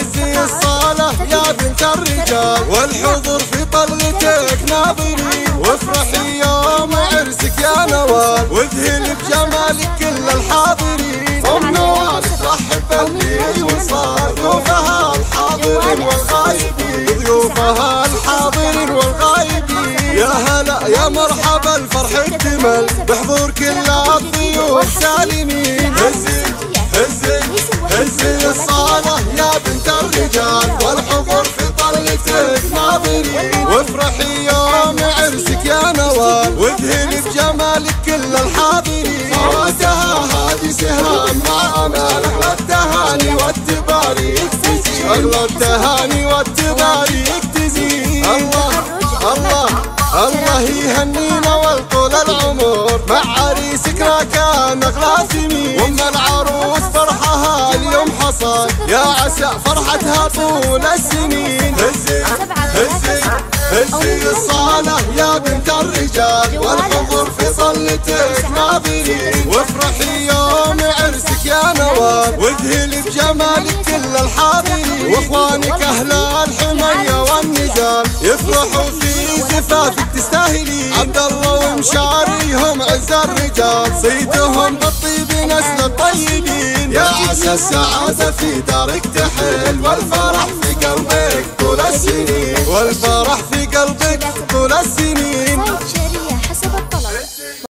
هزي الصالة يا بنت الرجال. والحضور في طلتك ناظرين. وافرحي يوم عرسك يا نوال. واذهل بجمالك كل الحاضرين. ام نوال ترحب باللي وصال ضيوفها الحاضرين والغايبين. ضيوفها الحاضرين والغايبين. يا هلا يا مرحبا الفرح اكتمل بحضور كل الضيوف سالمين ناظرين وافرحي يوم عرسك يا نوال. واذهلي بجمالك كل الحاضرين. صوتها هادي سهام مع امال اغلى التهاني والتباري يكتزي. اغلى التهاني والتباري يكتزي. الله الله الله يهنينا والطول العمر. مع عريسك راكان اغلى سمين وام العروس فرحها اليوم حصل. يا عسى فرحتها طول السنين. في صلتك ناظرين وافرحي يوم عرسك يا نوال واذهلي بجمالك كل الحاضرين. واخوانك أهل الحمية والنزال يفرحوا في زفافك تستاهلين. عبد الله ومشاريهم عز الرجال. صيدهم بالطيب نسل الطيبين. يا عسى السعادة في دارك تحل. والفرح في قلبك طول السنين. والفرح في قلبك طول السنين.